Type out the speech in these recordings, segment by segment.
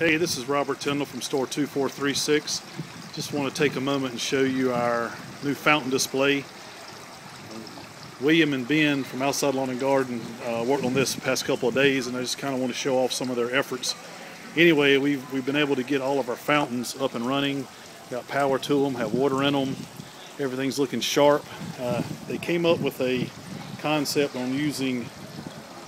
Hey, this is Robert Tyndall from store 2436. Just want to take a moment and show you our new fountain display. William and Ben from Outside Lawn and Garden uh, worked on this the past couple of days and I just kind of want to show off some of their efforts. Anyway, we've, we've been able to get all of our fountains up and running, got power to them, have water in them, everything's looking sharp. Uh, they came up with a concept on using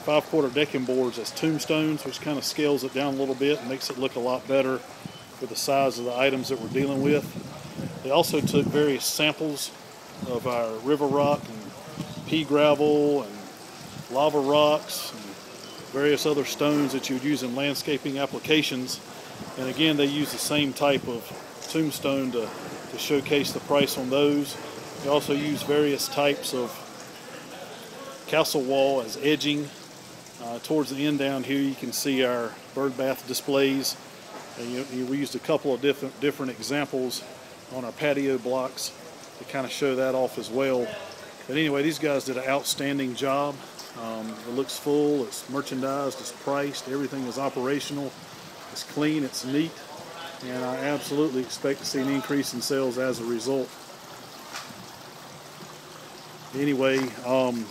five quarter decking boards as tombstones, which kind of scales it down a little bit and makes it look a lot better for the size of the items that we're dealing with. They also took various samples of our river rock and pea gravel and lava rocks and various other stones that you would use in landscaping applications. And again, they use the same type of tombstone to, to showcase the price on those. They also use various types of castle wall as edging uh, towards the end down here, you can see our bird bath displays. You, you, we used a couple of different different examples on our patio blocks to kind of show that off as well. But anyway, these guys did an outstanding job. Um, it looks full, it's merchandised, it's priced, everything is operational, it's clean, it's neat, and I absolutely expect to see an increase in sales as a result. Anyway, um,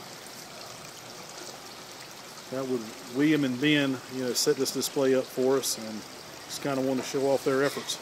that would William and Ben, you know, set this display up for us and just kind of want to show off their efforts.